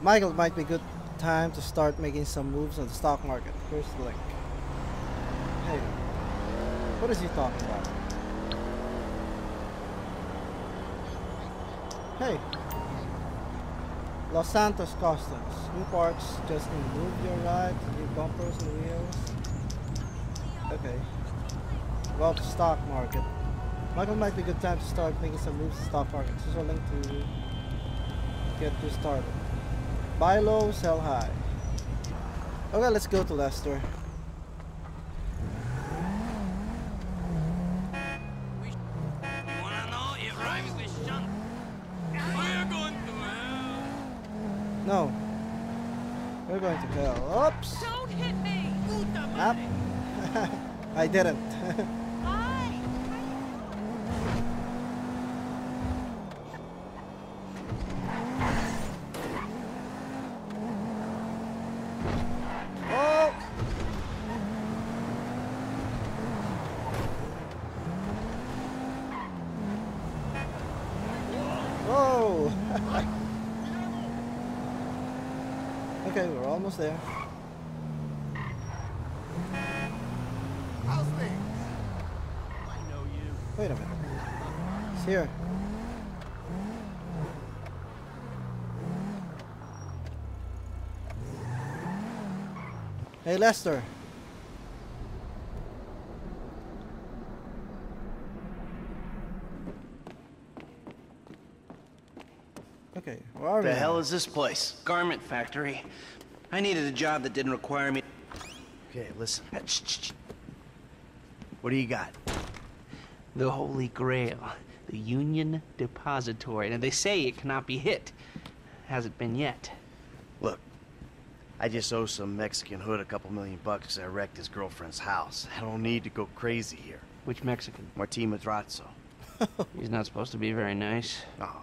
Michael might be good time to start making some moves on the stock market. Here's the link. Hey, what is he talking about? Hey, Los Santos Customs. New parts just to move your ride, new bumpers and wheels. Okay. Well, the stock market. Michael might be a good time to start making some moves in stock market. Here's a link to get you started. Buy low, sell high. Okay, let's go to Lester. No. We're going to hell. Oops! Don't hit me! Up. I didn't. Hi! oh! Whoa! Okay, we're almost there. How's things? I know you. Wait a minute. It's here. Hey, Lester. Okay, where are we? The now? hell is this place? Garment factory. I needed a job that didn't require me. Okay, listen. What do you got? The Holy Grail, the Union Depository. And they say it cannot be hit. Hasn't been yet. Look, I just owe some Mexican hood a couple million bucks 'cause I wrecked his girlfriend's house. I don't need to go crazy here. Which Mexican? Martin Madrazo. He's not supposed to be very nice. Oh,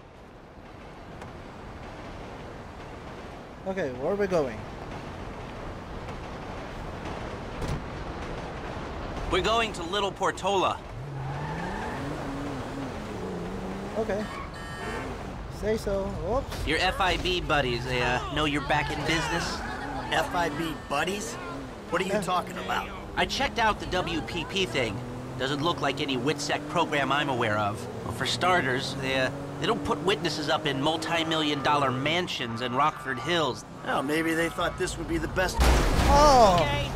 Okay, where are we going? We're going to Little Portola. Okay. Say so. Whoops. Your FIB buddies, they uh, know you're back in business? FIB buddies? What are you talking about? I checked out the WPP thing. Doesn't look like any WITSEC program I'm aware of. Well, for starters, they, uh, they don't put witnesses up in multi-million dollar mansions in Rockford Hills. Oh, maybe they thought this would be the best. Oh!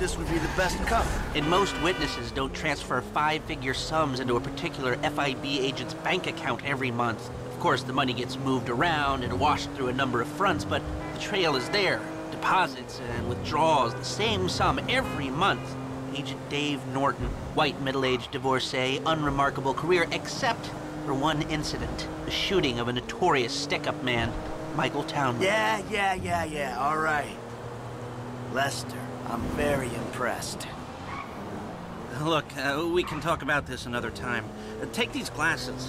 This would be the best cover. And most witnesses don't transfer five-figure sums into a particular FIB agent's bank account every month. Of course, the money gets moved around and washed through a number of fronts, but the trail is there. Deposits and withdrawals, the same sum every month. Agent Dave Norton, white middle-aged divorcee, unremarkable career, except for one incident. The shooting of a notorious stick-up man, Michael Townley. Yeah, yeah, yeah, yeah. All right. Lester, I'm very impressed. Look, uh, we can talk about this another time. Uh, take these glasses.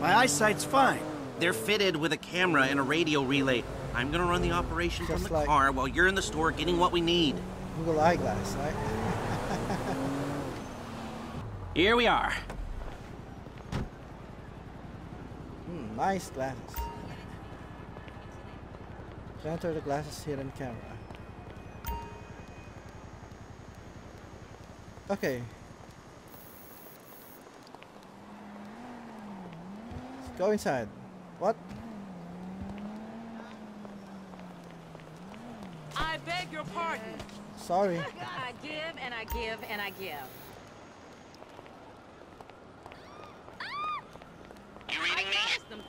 My eyesight's fine. They're fitted with a camera and a radio relay. I'm gonna run the operation from the like- car while you're in the store getting what we need. Google eyeglass, right? Here we are. Hmm, nice glasses. Enter the glasses hidden camera. Okay. Let's go inside. What? I beg your pardon. Sorry. I give and I give and I give.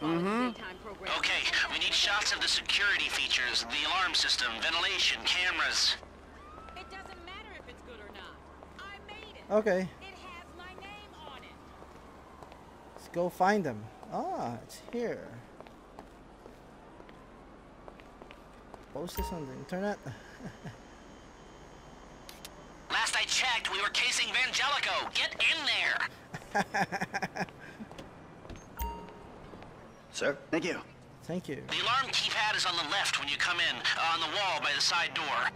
Mm-hmm. Okay, we need shots of the security features, the alarm system, ventilation, cameras. It doesn't matter if it's good or not. I made it. Okay, It has my name on it. let's go find them. Ah, it's here. Post this on the internet. Last I checked, we were casing Vangelico. Get in there. Sir? Thank you. Thank you. The alarm keypad is on the left when you come in, uh, on the wall by the side door.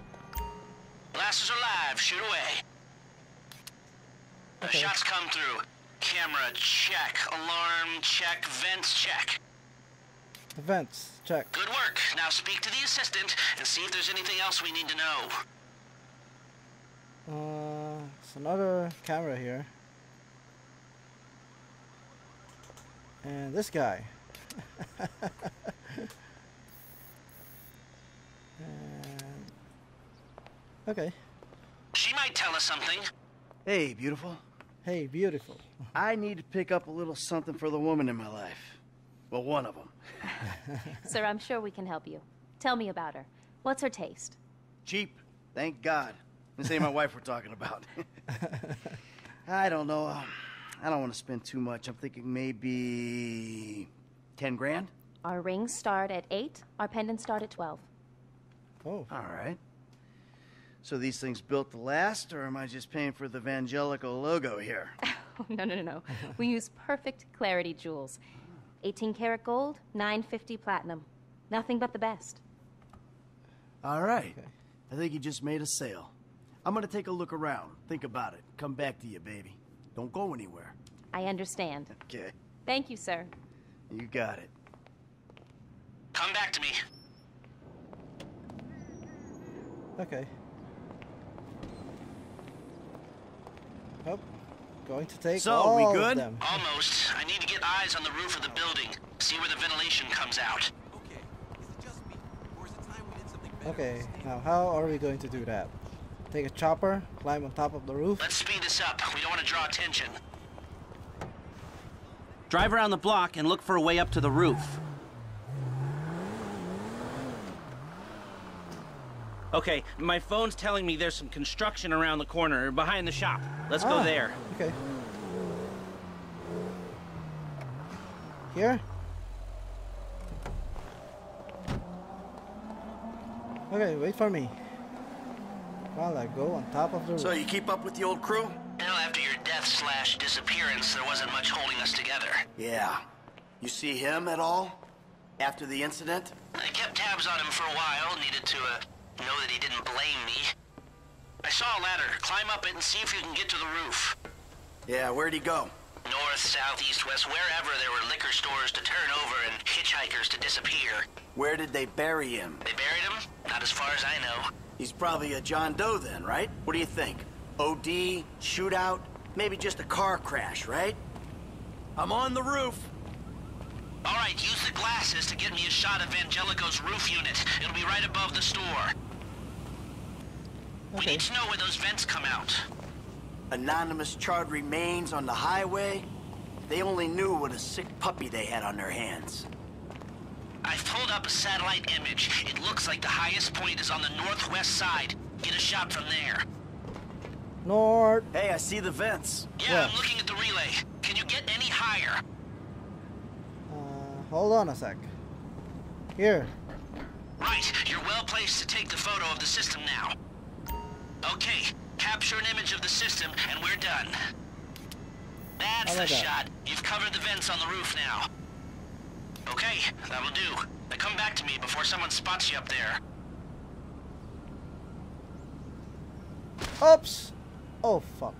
Glasses are live. Shoot away. Uh, shots come through. Camera check. Alarm check. Vents check. Vents check. Good work. Now speak to the assistant and see if there's anything else we need to know. Uh, it's another camera here. And this guy. And okay. She might tell us something. Hey, beautiful. Hey, beautiful. I need to pick up a little something for the woman in my life. Well, one of them. Sir, I'm sure we can help you. Tell me about her. What's her taste? Cheap. Thank God. This ain't my wife we're talking about. I don't know. um, I don't want to spend too much. I'm thinking maybe 10 grand? Our rings start at 8, our pendants start at 12. Oh, All right. So these things built to last, or am I just paying for the Vangelico logo here? no, no, no, no. we use perfect clarity jewels. 18 karat gold, 950 platinum. Nothing but the best. All right. Okay. I think you just made a sale. I'm gonna take a look around. Think about it. Come back to you, baby. Don't go anywhere. I understand. Okay. Thank you, sir. You got it. Come back to me. okay. Oh, going to take So, all we of good? them. Almost. I need to get eyes on the roof of the building. See where the ventilation comes out. Okay, is it just me, or is it time we did something better? Okay, now how are we going to do that? Take a chopper, climb on top of the roof. Let's speed this up. We don't want to draw attention. Drive around the block and look for a way up to the roof. Okay, my phone's telling me there's some construction around the corner, behind the shop. Let's go Ah, there. Okay. Here? Okay, wait for me. While I go on top of the roof. So you keep up with the old crew? Well, after your death slash disappearance, there wasn't much holding us together. Yeah. You see him at all? After the incident? I kept tabs on him for a while, needed to uh, know that he didn't blame me. I saw a ladder. Climb up it and see if you can get to the roof. Yeah, where'd he go? North, south, east, west, wherever there were liquor stores to turn over and hitchhikers to disappear. Where did they bury him? They buried him? Not as far as I know. He's probably a John Doe then, right? What do you think? OD, shootout, maybe just a car crash, right? I'm on the roof. All right, use the glasses to get me a shot of Vangelico's roof unit. It'll be right above the store. We need to know where those vents come out. Anonymous charred remains on the highway. They only knew what a sick puppy they had on their hands. I've pulled up a satellite image. It looks like the highest point is on the northwest side. Get a shot from there. North. Hey, I see the vents. Yeah, Yeah. I'm looking at the relay. Can you get any higher? Uh, hold on a sec. Here. Right, you're well placed to take the photo of the system now. Okay, capture an image of the system and we're done. That's How the about that? shot. You've covered the vents on the roof now. Okay, that'll do. Now come back to me before someone spots you up there. Oops! Oh, fuck.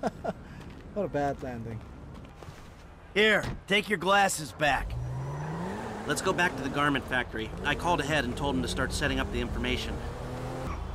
what a bad landing. Here, take your glasses back. Let's go back to the garment factory. I called ahead and told him to start setting up the information.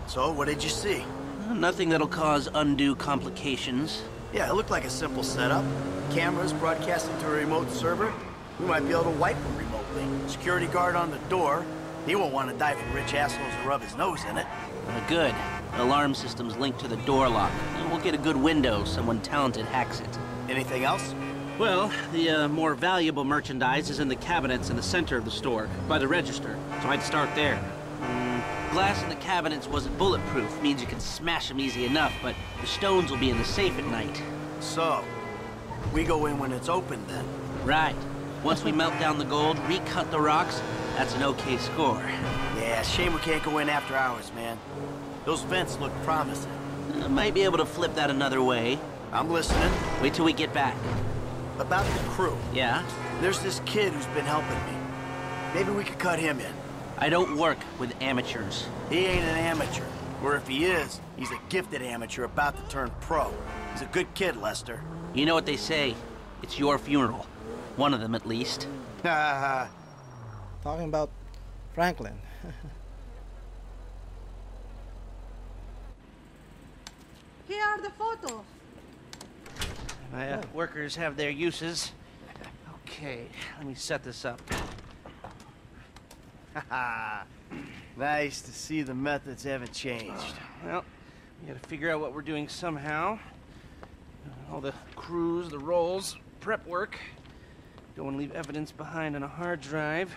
So, what did you see? Nothing that'll cause undue complications. Yeah, it looked like a simple setup. Cameras broadcasting to a remote server. We might be able to wipe them remotely. Security guard on the door. He won't want to die for rich assholes to rub his nose in it. Uh, good. Alarm system's linked to the door lock. And we'll get a good window. Someone talented hacks it. Anything else? Well, the uh, more valuable merchandise is in the cabinets in the center of the store, by the register, so I'd start there. Mm, glass in the cabinets wasn't bulletproof, means you can smash them easy enough, but the stones will be in the safe at night. So, we go in when it's open then. Right. Once we melt down the gold, recut the rocks, that's an okay score. Yeah, shame we can't go in after hours, man. Those vents look promising. Uh, might be able to flip that another way. I'm listening. Wait till we get back. About the crew. Yeah? There's this kid who's been helping me. Maybe we could cut him in. I don't work with amateurs. He ain't an amateur. Or if he is, he's a gifted amateur about to turn pro. He's a good kid, Lester. You know what they say. It's your funeral. One of them, at least. Ha ha ha. Talking about Franklin. Here are the photos. My uh, workers have their uses. Okay, let me set this up. Ha Nice to see the methods haven't changed. Well, we gotta figure out what we're doing somehow. All the crews, the rolls, prep work. Don't want to leave evidence behind on a hard drive.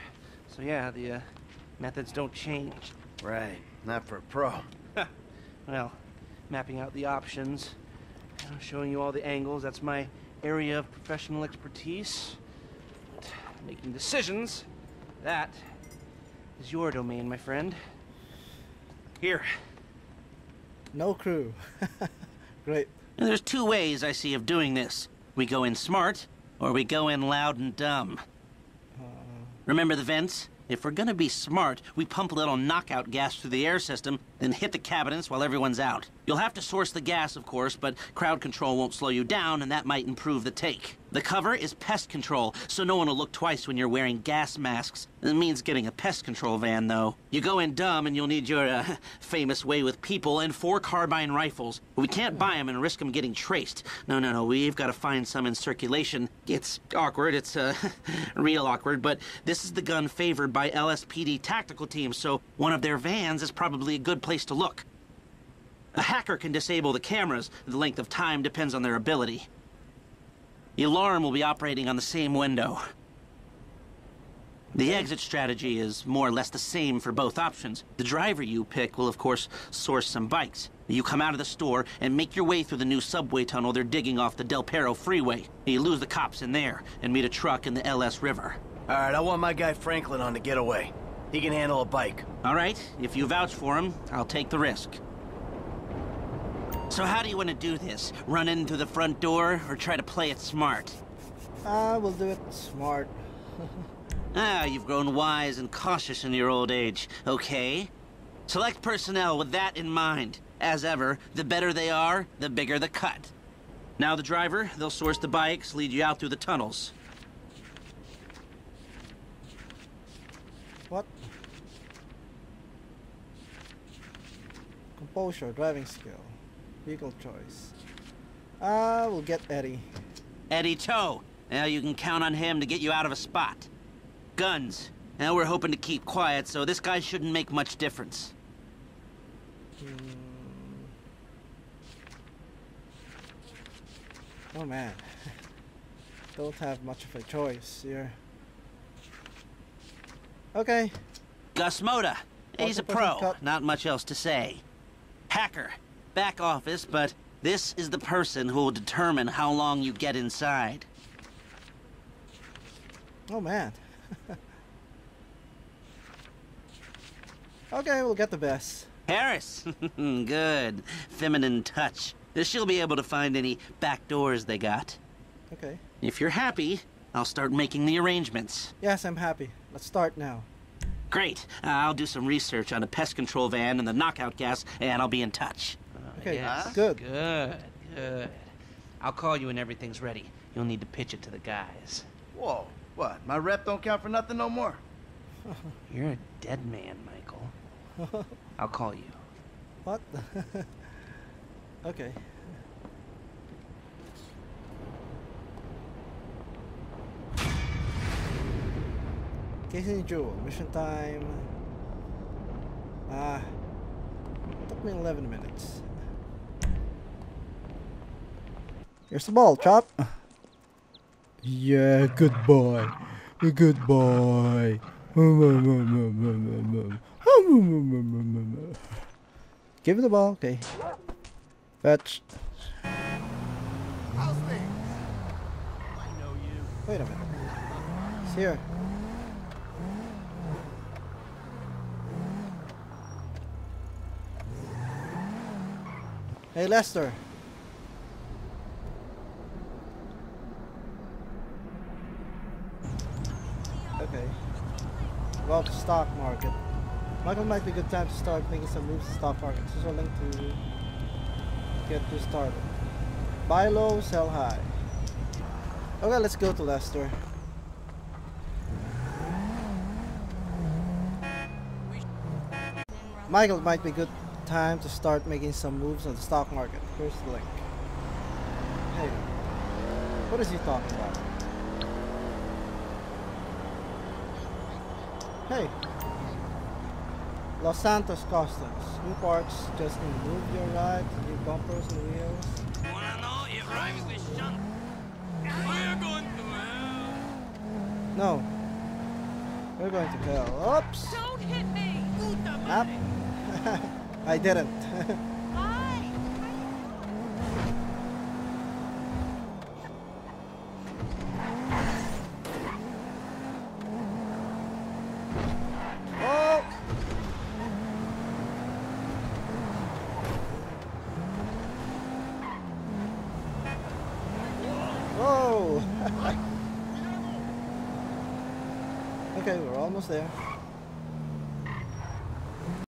So yeah, the uh, methods don't change. Right. Not for a pro. Well, mapping out the options, you know, showing you all the angles. That's my area of professional expertise. But making decisions, that is your domain, my friend. Here. No crew. Great. And there's two ways I see of doing this. We go in smart, or we go in loud and dumb. Uh. Remember the vents? If we're gonna be smart, we pump a little knockout gas through the air system, then hit the cabinets while everyone's out. You'll have to source the gas, of course, but crowd control won't slow you down, and that might improve the take. The cover is pest control, so no one will look twice when you're wearing gas masks. It means getting a pest control van, though. You go in dumb, and you'll need your uh, famous way with people and four carbine rifles. We can't buy them and risk them getting traced. No, no, no, we've got to find some in circulation. It's awkward, it's uh, real awkward, but this is the gun favored by LSPD tactical teams, so one of their vans is probably a good place to look. A hacker can disable the cameras. The length of time depends on their ability. The alarm will be operating on the same window. The exit strategy is more or less the same for both options. The driver you pick will, of course, source some bikes. You come out of the store and make your way through the new subway tunnel they're digging off the Del Perro freeway. You lose the cops in there and meet a truck in the LS River. All right, I want my guy Franklin on the getaway. He can handle a bike. All right, if you vouch for him, I'll take the risk. So how do you want to do this? Run in through the front door or try to play it smart? Ah, we'll do it smart. Ah, you've grown wise and cautious in your old age. Okay. Select personnel with that in mind. As ever, the better they are, the bigger the cut. Now the driver, they'll source the bikes, lead you out through the tunnels. What? Composure, driving skill, vehicle choice. Ah, we'll get Eddie. Eddie Toh. Now you can count on him to get you out of a spot. Guns. Now we're hoping to keep quiet, so this guy shouldn't make much difference. Oh man. Don't have much of a choice here. Okay. Gus Mota. He's a pro. cut. Not much else to say. Hacker. Back office, but this is the person who will determine how long you get inside. Oh man. okay, we'll get the best. Harris. Good. Feminine touch. She'll be able to find any back doors they got. Okay. If you're happy, I'll start making the arrangements. Yes, I'm happy. Let's start now. Great. Uh, I'll do some research on a pest control van and the knockout gas, and I'll be in touch. Okay, Yes. good. Good, good. I'll call you when everything's ready. You'll need to pitch it to the guys. Whoa, what? My rep don't count for nothing no more? You're a dead man, Michael. I'll call you. What? okay. Casey Jewel, mission time. Ah, took me 11 minutes. Here's the ball, chop. Yeah, good boy. Good boy. Give it the ball. Okay. Fetch. Wait a minute. It's here. Hey Lester. Okay. Well, the stock market. Michael might be a good time to start making some moves in the stock market. This is a link to get you started. Buy low, sell high. Okay, let's go to Lester. Michael might be a good time to start making some moves on the stock market. Here's the link. Hey, what is he talking about? Hey, Los Santos Customs. New parts just move your ride, new bumpers and wheels. Wanna know it rhymes with shunt? We're going to hell. No, we're going to hell. Oops! Don't hit me! Up. I didn't. Why? oh! Whoa! okay, we're almost there.